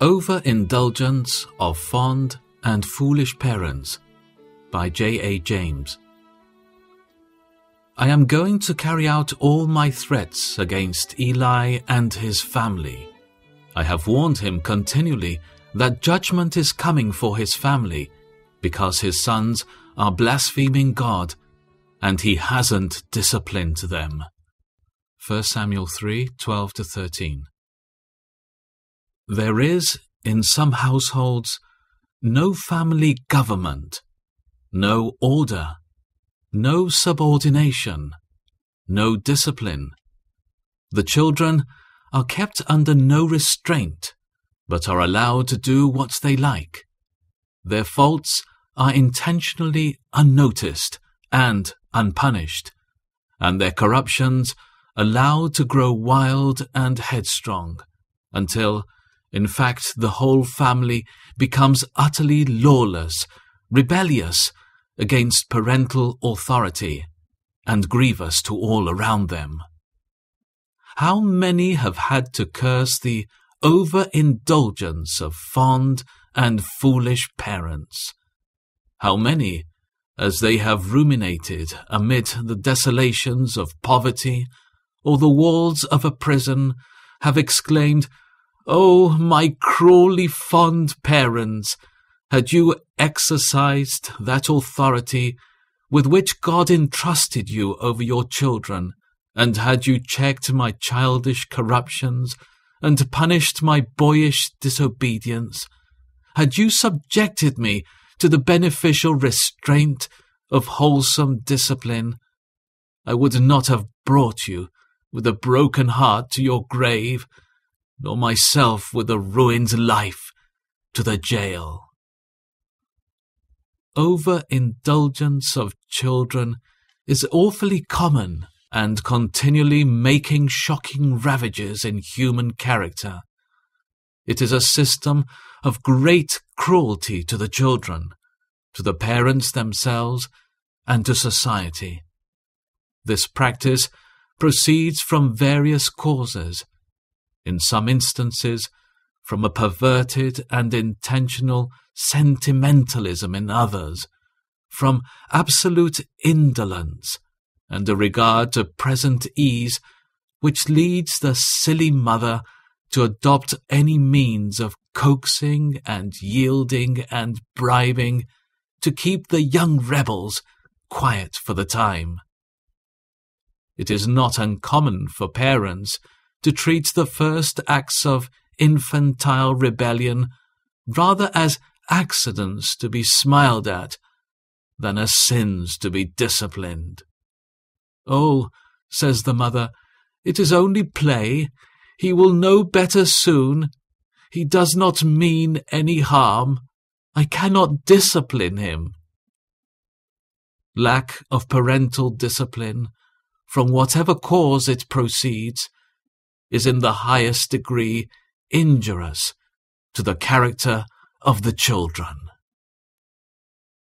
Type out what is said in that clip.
Overindulgence of Fond and Foolish Parents by J. A. James. I am going to carry out all my threats against Eli and his family. I have warned him continually that judgment is coming for his family because his sons are blaspheming God and he hasn't disciplined them. 1 Samuel 3 12 13. There is, in some households, no family government, no order, no subordination, no discipline. The children are kept under no restraint, but are allowed to do what they like. Their faults are intentionally unnoticed and unpunished, and their corruptions allowed to grow wild and headstrong, until in fact, the whole family becomes utterly lawless, rebellious against parental authority, and grievous to all around them. How many have had to curse the overindulgence of fond and foolish parents? How many, as they have ruminated amid the desolations of poverty or the walls of a prison, have exclaimed, Oh, my cruelly fond parents, had you exercised that authority with which God entrusted you over your children, and had you checked my childish corruptions, and punished my boyish disobedience, had you subjected me to the beneficial restraint of wholesome discipline, I would not have brought you with a broken heart to your grave, nor myself with a ruined life to the jail. Overindulgence of children is awfully common and continually making shocking ravages in human character. It is a system of great cruelty to the children, to the parents themselves, and to society. This practice proceeds from various causes, in some instances, from a perverted and intentional sentimentalism in others, from absolute indolence and a regard to present ease which leads the silly mother to adopt any means of coaxing and yielding and bribing to keep the young rebels quiet for the time. It is not uncommon for parents to treat the first acts of infantile rebellion rather as accidents to be smiled at than as sins to be disciplined. Oh, says the mother, it is only play. He will know better soon. He does not mean any harm. I cannot discipline him. Lack of parental discipline, from whatever cause it proceeds, is in the highest degree injurious to the character of the children.